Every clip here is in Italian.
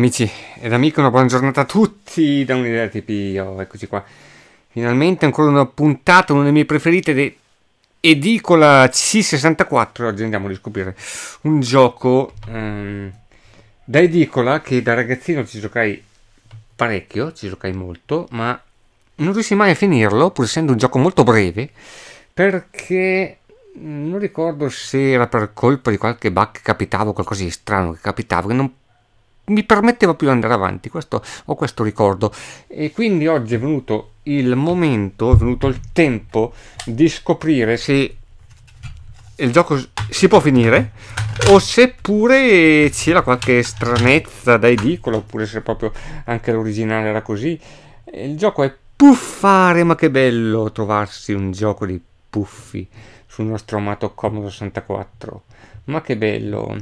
Amici ed amiche, una buona giornata a tutti da un'idea TP. Oh, eccoci qua. Finalmente ancora una puntata, una delle mie preferite di Edicola C64. Oggi andiamo a riscoprire un gioco um, da Edicola che da ragazzino ci giocai parecchio, ci giocai molto, ma non riuscii mai a finirlo, pur essendo un gioco molto breve, perché non ricordo se era per colpa di qualche bug che capitava o qualcosa di strano che capitava, che non mi permetteva più di andare avanti, questo, ho questo ricordo. E quindi oggi è venuto il momento, è venuto il tempo di scoprire se il gioco si può finire o seppure c'era qualche stranezza da edicola oppure se proprio anche l'originale era così. Il gioco è puffare, ma che bello trovarsi un gioco di puffi sul nostro amato Commodore 64. Ma che bello!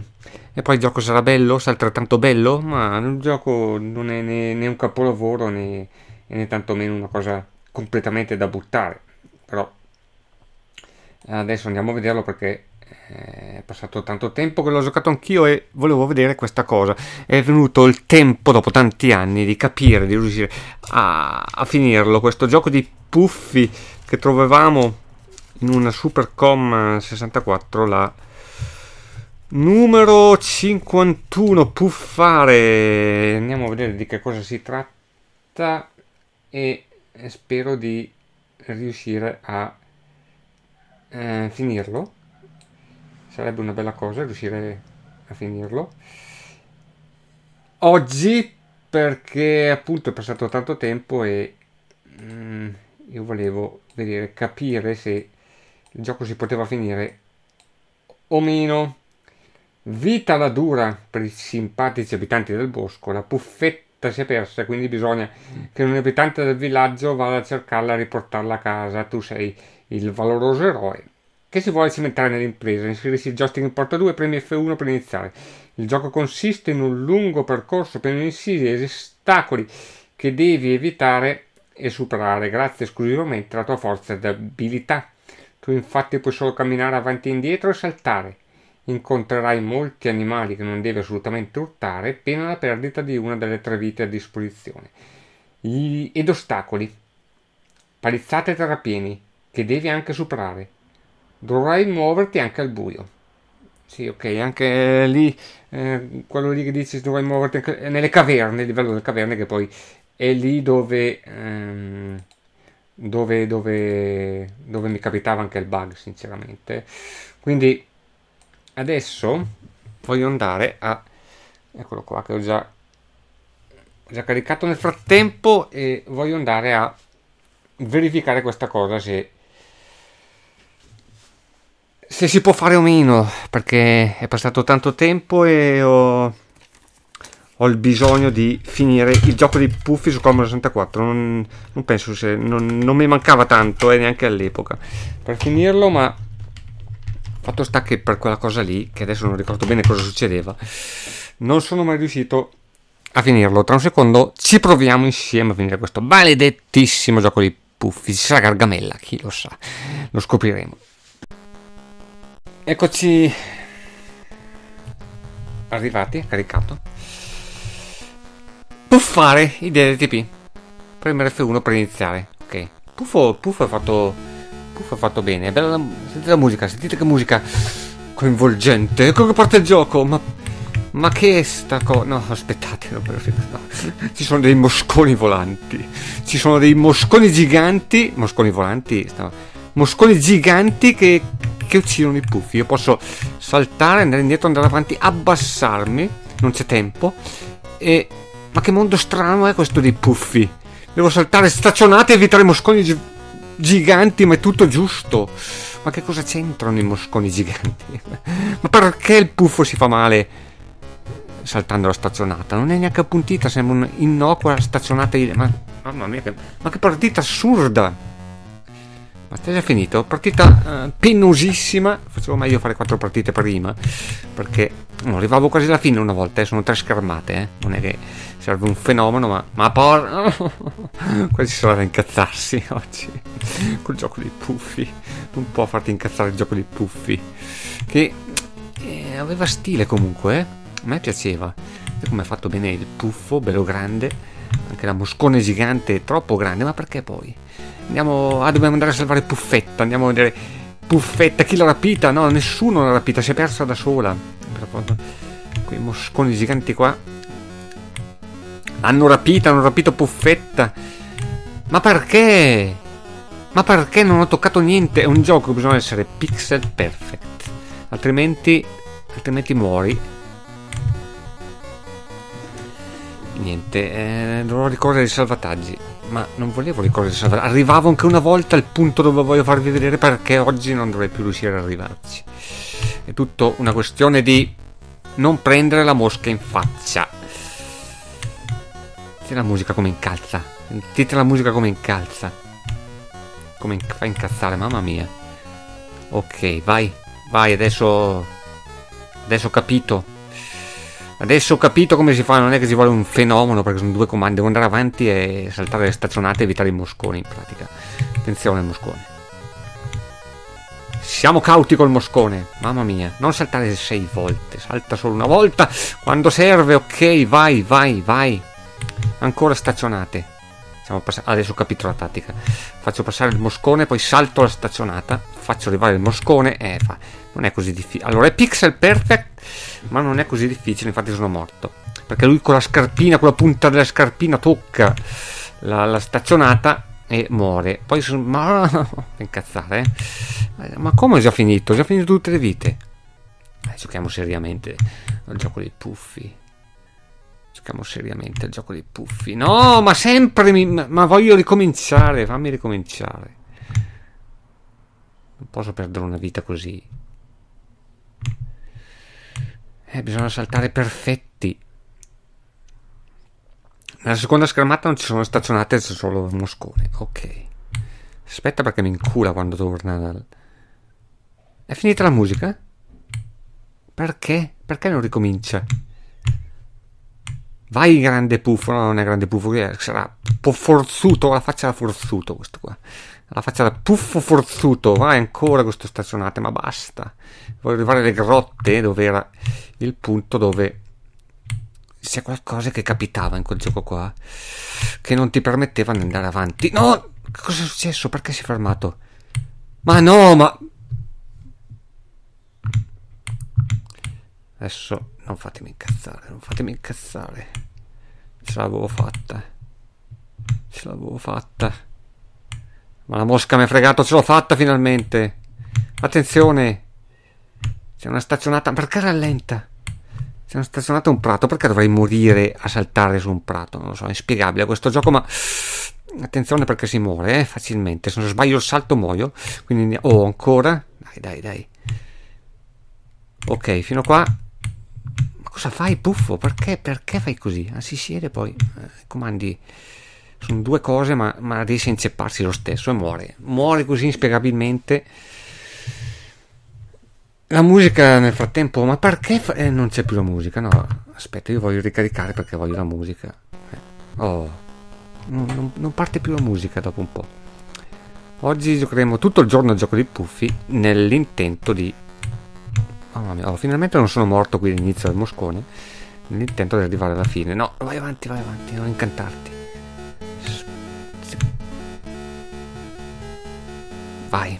E poi il gioco sarà bello? Sarà altrettanto bello? Ma il gioco non è né, né un capolavoro né, né tantomeno una cosa completamente da buttare. Però adesso andiamo a vederlo perché eh, è passato tanto tempo che l'ho giocato anch'io e volevo vedere questa cosa. È venuto il tempo, dopo tanti anni, di capire, di riuscire a, a finirlo. Questo gioco di puffi che trovavamo in una Supercom 64, la numero 51, puffare. Andiamo a vedere di che cosa si tratta e spero di riuscire a eh, finirlo. Sarebbe una bella cosa riuscire a finirlo. Oggi perché appunto è passato tanto tempo e mm, io volevo vedere, capire se il gioco si poteva finire o meno. Vita la dura per i simpatici abitanti del bosco, la puffetta si è persa, quindi bisogna che un abitante del villaggio vada a cercarla e riportarla a casa. Tu sei il valoroso eroe che si vuole cimentare nell'impresa. Inserisci il joystick in porta 2 e premi F1 per iniziare. Il gioco consiste in un lungo percorso pieno di insidie e ostacoli che devi evitare e superare grazie esclusivamente alla tua forza ed abilità. Tu infatti puoi solo camminare avanti e indietro e saltare. Incontrerai molti animali che non devi assolutamente urtare, pena la perdita di una delle tre vite a disposizione. I... ed ostacoli. Palizzate terrapieni, che devi anche superare. Dovrai muoverti anche al buio. Sì, ok, anche lì, eh, quello lì che dici dovrai muoverti anche nelle caverne, il livello delle caverne, che poi è lì dove... Ehm, dove, dove, dove mi capitava anche il bug sinceramente quindi adesso voglio andare a eccolo qua che ho già, ho già caricato nel frattempo e voglio andare a verificare questa cosa se se si può fare o meno perché è passato tanto tempo e ho ho il bisogno di finire il gioco di Puffy su Commodore 64 non, non penso se non, non, mi mancava tanto e neanche all'epoca per finirlo ma fatto sta che per quella cosa lì che adesso non ricordo bene cosa succedeva non sono mai riuscito a finirlo tra un secondo ci proviamo insieme a finire questo maledettissimo gioco di Puffy ci sarà Gargamella chi lo sa lo scopriremo eccoci arrivati caricato Puffare, idea DTP. Premere F1 per iniziare. Ok. Puffo, Puffo ha fatto. Puffo ha fatto bene. Bella la, sentite la musica, sentite che musica coinvolgente. Ecco che parte il gioco. Ma. Ma che è sta cosa? No, aspettate, no, no. Ci sono dei mosconi volanti. Ci sono dei mosconi giganti. Mosconi volanti. No. Mosconi giganti che, che uccidono i puffi. Io posso saltare, andare indietro, andare avanti, abbassarmi. Non c'è tempo. E ma che mondo strano è questo dei puffi? Devo saltare staccionate e evitare mosconi gi- giganti, ma è tutto giusto. Ma che cosa c'entrano i mosconi giganti? ma perché il puffo si fa male saltando la stazionata? Non è neanche appuntita, sembra un'innocua stazionata. Ma, mamma mia, che, ma che partita assurda! Ma stai già finito? Partita uh, penosissima. Facevo meglio fare quattro partite prima. Perché no, arrivavo quasi alla fine una volta. Eh. Sono tre schermate. Eh. Non è che serve un fenomeno, ma, ma por... quasi sarà da incazzarsi oggi col gioco dei puffi. Non può farti incazzare il gioco dei puffi. Che eh, aveva stile comunque, eh? a me piaceva. Vedete come è fatto bene il puffo, bello grande. Anche la moscone gigante, troppo grande. Ma perché poi? Andiamo... Ah, dobbiamo andare a salvare Puffetta. Andiamo a vedere... Puffetta, chi l'ha rapita? No, nessuno l'ha rapita, si è persa da sola. Quei mosconi giganti qua. Hanno rapito, hanno rapito Puffetta. Ma perché? Ma perché non ho toccato niente? È un gioco, bisogna essere pixel perfect. Altrimenti, altrimenti muori. Niente, eh, dovrò ricorrere ai salvataggi. Ma non volevo ricorrere ai salvataggi. Arrivavo anche una volta al punto dove voglio farvi vedere perché oggi non dovrei più riuscire ad arrivarci. È tutto una questione di non prendere la mosca in faccia. Sentite la musica come incalza. Sentite la musica come incalza. Come inc fa incazzare, mamma mia. Ok, vai. Vai, adesso... Adesso ho capito. Adesso ho capito come si fa. Non è che ci vuole un fenomeno, perché sono due comandi. Devo andare avanti e saltare le stazionate e evitare i mosconi, in pratica. Attenzione al moscone. Siamo cauti col moscone. Mamma mia, non saltare sei volte, salta solo una volta. Quando serve, ok, vai, vai, vai. Ancora stazionate. Adesso ho capito la tattica. Faccio passare il moscone, poi salto la stazionata, faccio arrivare il moscone e fa. Non è così difficile. Allora è pixel perfect, ma non è così difficile, infatti sono morto. Perché lui con la scarpina, con la punta della scarpina tocca la, la stazionata e muore. Poi sono... Ma... incazzare, eh? Ma come ho già finito? Ho già finito tutte le vite. Eh, giochiamo seriamente al gioco dei puffi. Giochiamo seriamente al gioco dei puffi. No, ma sempre mi... Ma voglio ricominciare. Fammi ricominciare. Non posso perdere una vita così. Eh, bisogna saltare perfetti. Nella seconda schermata non ci sono stazionate, c'è solo moscone. Ok. Aspetta perché mi incula quando torna dal... È finita la musica? Perché? Perché non ricomincia? Vai grande puffo, no, non è grande puffo, sarà forzuto, la faccia da forzuto questo qua. La faccia da puffo forzuto, vai ancora questo stazionate, ma basta. Voglio arrivare alle grotte dove era il punto dove c'è qualcosa che capitava in quel gioco qua che non ti permetteva di andare avanti. No! Cosa è successo? Perché si è fermato? Ma no, ma... Adesso non fatemi incazzare, non fatemi incazzare. Ce l'avevo fatta. Ce l'avevo fatta. Ma la mosca mi ha fregato, ce l'ho fatta finalmente. Attenzione. C'è una stazionata. Perché rallenta? C'è una stazionata un prato. Perché dovrei morire a saltare su un prato? Non lo so, è inspiegabile questo gioco, ma... Attenzione perché si muore, eh, facilmente. Se non sbaglio il salto muoio. Quindi... Oh, ancora? Dai, dai, dai. Ok, fino a qua Cosa fai, puffo? Perché? Perché fai così? Ah, si siede poi. Eh, comandi. Sono due cose, ma, ma riesce a incepparsi lo stesso e muore. Muore così inspiegabilmente. La musica nel frattempo, ma perché fa... eh, non c'è più la musica? No, aspetta, io voglio ricaricare perché voglio la musica. Eh. Oh, non, non, parte più la musica dopo un po'. Oggi giocheremo tutto il giorno al gioco dei puffi nell'intento di Mamma mia, oh, finalmente non sono morto qui all'inizio del moscone. Nell'intento di arrivare alla fine. No, vai avanti, vai avanti, non incantarti. Vai.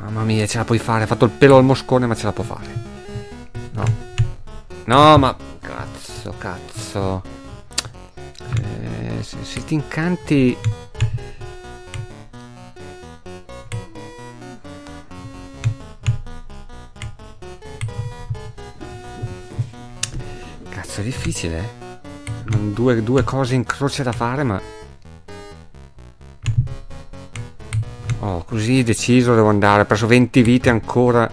Mamma mia, ce la puoi fare. Ha fatto il pelo al moscone, ma ce la può fare. No. No, ma... Cazzo, cazzo. Eh, se, se ti incanti... difficile, eh? Due, due cose in croce da fare, ma... Oh, così deciso devo andare. Ho preso 20 vite ancora.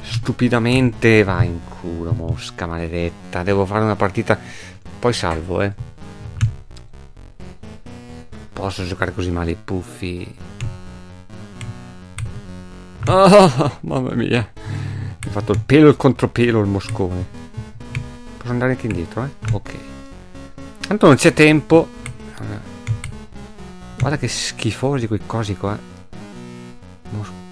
Stupidamente. Vai in culo, mosca maledetta. Devo fare una partita. Poi salvo, eh. Posso giocare così male i puffi. Oh, mamma mia. Mi ha fatto il pelo il contropelo il moscone andare anche indietro, eh? Ok. Tanto non c'è tempo. Eh, guarda che schifosi quei cosi qua. Non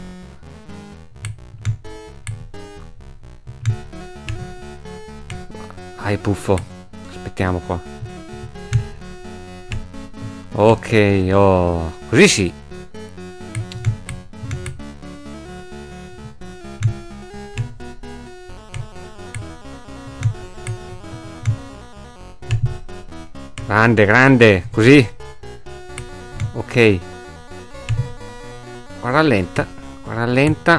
Vai puffo Aspettiamo qua Ok oh. Così sì Grande, grande, così. Ok. Qua rallenta, qua rallenta.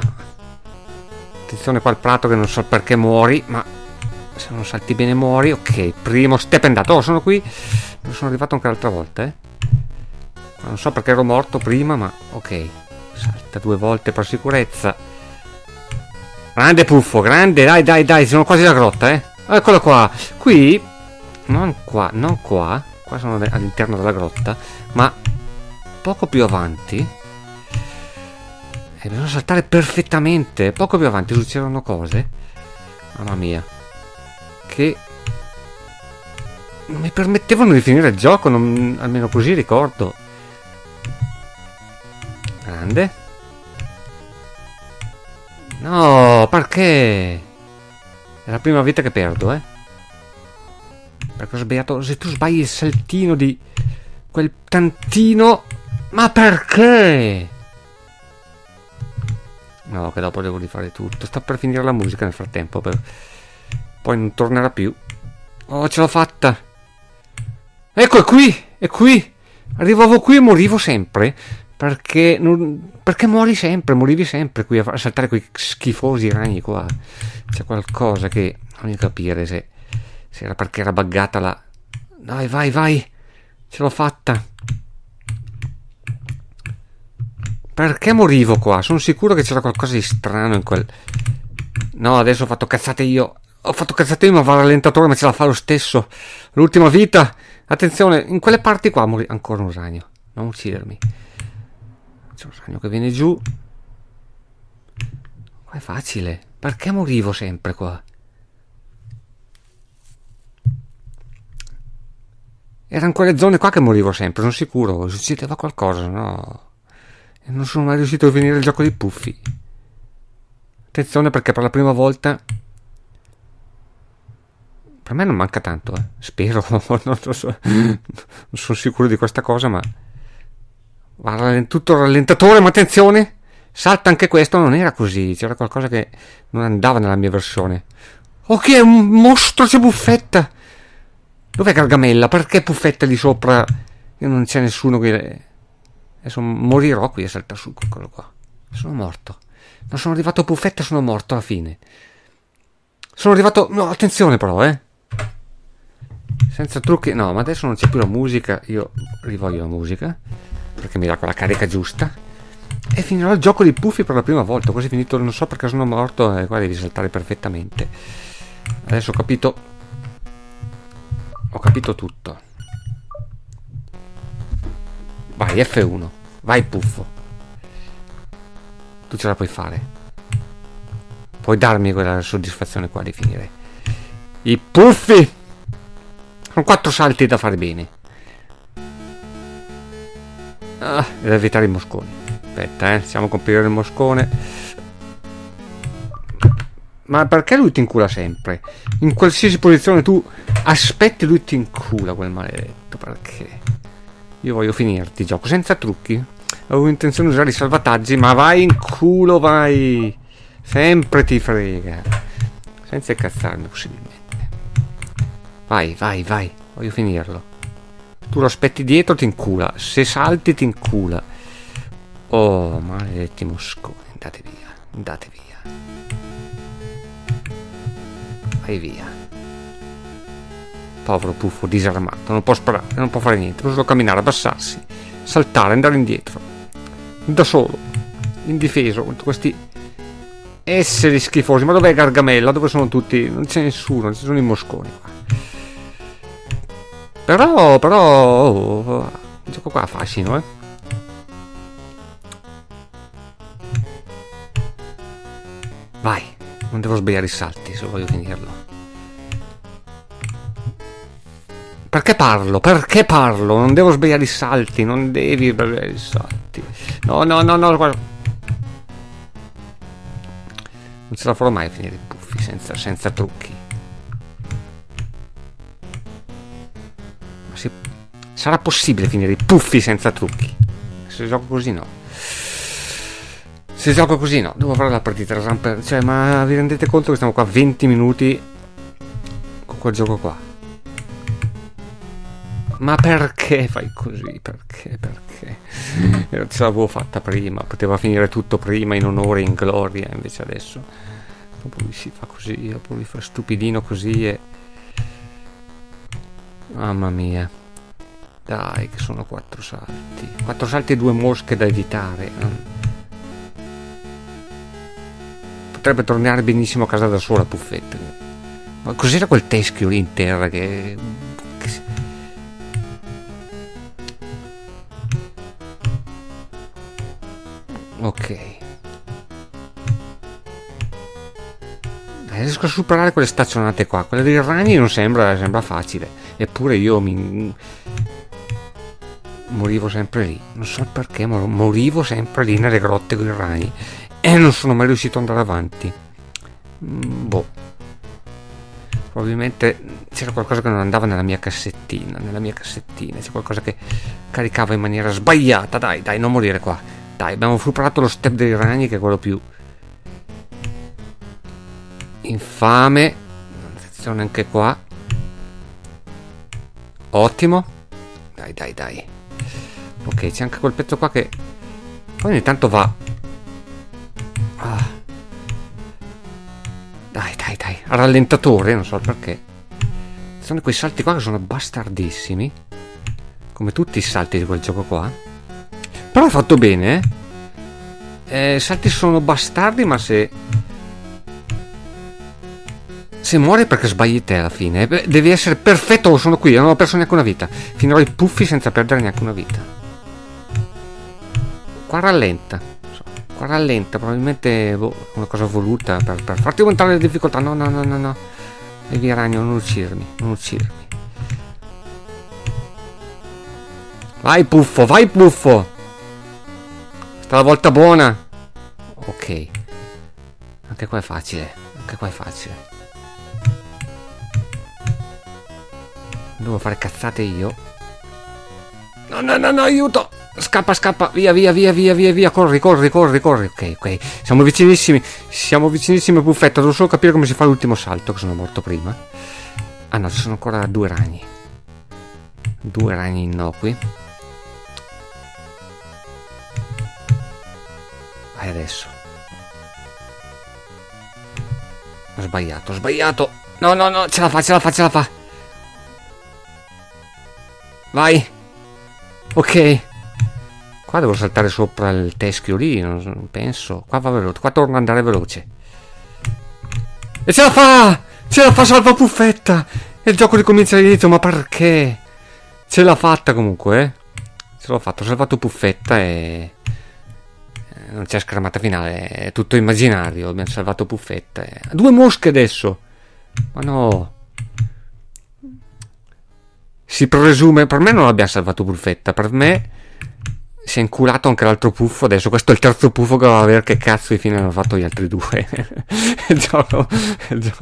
Attenzione qua al prato che non so perché muori, ma se non salti bene muori. Ok, primo step è andato. Oh, sono qui. Non sono arrivato anche l'altra volta, eh. Non so perché ero morto prima, ma ok. Salta due volte per sicurezza. Grande puffo, grande, dai, dai, dai, sono quasi alla grotta, eh. Eccolo qua. Qui non qua, non qua, qua sono all'interno della grotta, ma poco più avanti, e bisogna saltare perfettamente, poco più avanti succedono cose, mamma mia, che non mi permettevano di finire il gioco, non, almeno così ricordo. Grande. No, perché? È la prima vita che perdo, eh. Perché ho sbagliato. Se tu sbagli il saltino di quel tantino. Ma perché? No, che dopo devo rifare tutto. Sta per finire la musica nel frattempo. Per... Poi non tornerà più. Oh, ce l'ho fatta. Ecco, è qui. È qui. Arrivavo qui e morivo sempre. Perché, non... perché muori sempre, morivi sempre qui a saltare quei schifosi ragni qua. C'è qualcosa che non mi capire se se era perché era buggata la... Dai, vai, vai. Ce l'ho fatta. Perché morivo qua? Sono sicuro che c'era qualcosa di strano in quel... No, adesso ho fatto cazzate io. Ho fatto cazzate io, ma va rallentatore, ma ce la fa lo stesso. L'ultima vita. Attenzione, in quelle parti qua morì ancora un ragno. Non uccidermi. C'è un ragno che viene giù. Qua è facile. Perché morivo sempre qua? Erano quelle zone qua che morivo sempre, sono sicuro. Succedeva qualcosa, no? E non sono mai riuscito a finire il gioco dei puffi. Attenzione perché per la prima volta... Per me non manca tanto, eh. Spero, non, so, non sono sicuro di questa cosa, ma... Va tutto rallentatore, ma attenzione! Salta anche questo, non era così, c'era qualcosa che non andava nella mia versione. Oh, che è un mostro, c'è buffetta! Dov'è Gargamella? Perché Puffetta lì sopra? E non c'è nessuno che... Adesso morirò qui a saltare su quello qua. Sono morto. Non sono arrivato a Puffetta, sono morto alla fine. Sono arrivato... No, attenzione però, eh. Senza trucchi... No, ma adesso non c'è più la musica. Io rivoglio la musica. Perché mi dà quella carica giusta. E finirò il gioco di Puffi per la prima volta. Così finito, non so perché sono morto. E qua devi saltare perfettamente. Adesso ho capito ho capito tutto. Vai, F1. Vai, puffo. Tu ce la puoi fare. Puoi darmi quella soddisfazione qua di finire. I puffi! Sono quattro salti da fare bene. Ah, devo evitare i mosconi. Aspetta, eh. Siamo con il moscone. Ma perché lui ti incula sempre? In qualsiasi posizione tu aspetti lui ti incula quel maledetto. Perché? Io voglio finirti gioco senza trucchi. Avevo intenzione di usare i salvataggi, ma vai in culo, vai! Sempre ti frega. Senza incazzarmi possibilmente. Vai, vai, vai. Voglio finirlo. Tu lo aspetti dietro, ti incula. Se salti, ti incula. Oh, maledetti mosconi. Andate via, andate via. E via. Povero puffo disarmato, non può sparare, non può fare niente, non solo camminare, abbassarsi, saltare, andare indietro. Da solo, indifeso, contro questi esseri schifosi. Ma dov'è Gargamella? Dove sono tutti? Non c'è nessuno, ci sono i mosconi qua. Però, però, oh, il gioco qua ha fascino, eh. Vai. Non devo sbagliare i salti se voglio finirlo. Perché parlo? Perché parlo? Non devo sbagliare i salti, non devi sbagliare i salti. No, no, no, no, guarda. Non ce la farò mai a finire i puffi senza, senza trucchi. Ma se... sarà possibile finire i puffi senza trucchi? Se gioco così no. Se gioco così no, devo fare la partita ramper. Cioè, ma vi rendete conto che stiamo qua 20 minuti con quel gioco qua? Ma perché fai così? Perché? Perché? Eh, ce l'avevo fatta prima, poteva finire tutto prima in onore in gloria, invece adesso dopo lui si fa così, dopo lui fa stupidino così e... Mamma mia. Dai, che sono quattro salti. Quattro salti e due mosche da evitare. Potrebbe tornare benissimo a casa da sola, Puffetta. Ma cos'era quel teschio lì in terra che... Ok. riesco a superare quelle staccionate qua. Quella dei ragni non sembra, sembra facile. Eppure io mi morivo sempre lì. Non so perché, ma morivo sempre lì nelle grotte con i ragni. E non sono mai riuscito ad andare avanti. Mm, boh. Probabilmente c'era qualcosa che non andava nella mia cassettina. Nella mia cassettina. C'è qualcosa che caricava in maniera sbagliata. Dai, dai, non morire qua. Dai, abbiamo superato lo step dei ragni che è quello più infame. Attenzione anche qua. Ottimo. Dai, dai, dai. Ok, c'è anche quel pezzo qua che poi ogni tanto va. Rallentatore, non so perché. Sono quei salti qua che sono bastardissimi. Come tutti i salti di quel gioco qua. Però è fatto bene, eh? eh salti sono bastardi, ma se se muore perché sbagli te alla fine. Devi essere perfetto, oh, sono qui, non ho perso neanche una vita. Finirò i puffi senza perdere neanche una vita. Qua rallenta. Rallenta, probabilmente boh, una cosa voluta per, per, farti aumentare le difficoltà. No, no, no, no, no. E via ragno, non uccidermi, non uccidermi. Vai puffo, vai puffo. Sta la volta buona. Ok. Anche qua è facile. Anche qua è facile. Devo fare cazzate io. No, no, no, no, aiuto! Scappa, scappa, via, via, via, via, via, via, corri, corri, corri, corri. Ok, ok. Siamo vicinissimi. Siamo vicinissimi, buffetto. Devo solo capire come si fa l'ultimo salto, che sono morto prima. Ah no, ci sono ancora due ragni. Due ragni innocui. Vai adesso. Ho sbagliato, ho sbagliato. No, no, no, ce la fa, ce la fa, ce la fa. Vai. Ok. Qua devo saltare sopra il teschio lì, non penso. Qua va veloce, qua torno ad andare veloce. E ce la fa! Ce la fa salva puffetta! E il gioco ricomincia all'inizio, ma perché? Ce l'ha fatta comunque, eh? Ce l'ho fatto, ho salvato puffetta e... Eh, non c'è schermata finale, è tutto immaginario, abbiamo salvato puffetta. E... Due mosche adesso! Ma no! Si presume, per me non abbiamo salvato puffetta, per me si è inculato anche l'altro puffo. Adesso questo è il terzo puffo che va a vedere che cazzo di fine hanno fatto gli altri due. il gioco, il.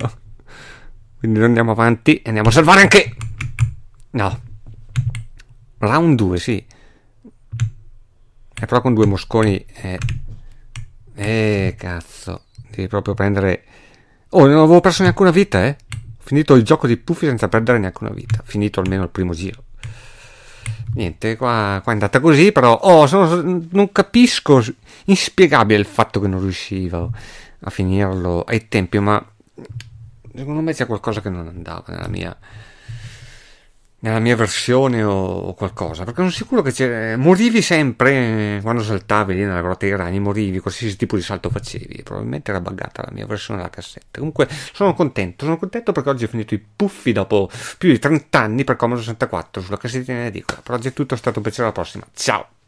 Quindi andiamo avanti e andiamo a salvare anche. No. Round 2, sì. E però con due mosconi. Eh, eh cazzo. Devi proprio prendere. Oh, non avevo perso neanche una vita, eh. Ho finito il gioco di puffi senza perdere neanche una vita. Finito almeno il primo giro niente, qua, qua, è andata così, però oh, sono, non capisco, inspiegabile il fatto che non riuscivo a finirlo ai tempi, ma secondo me c'è qualcosa che non andava nella mia nella mia versione o, qualcosa, perché sono sicuro che morivi sempre quando saltavi lì nella grotta dei ragni, morivi, qualsiasi tipo di salto facevi, probabilmente era buggata la mia versione della cassetta. Comunque sono contento, sono contento perché oggi ho finito i puffi dopo più di 30 anni per Commodore 64 sulla cassettina in edicola. Per oggi è tutto, è stato un piacere, alla prossima, ciao!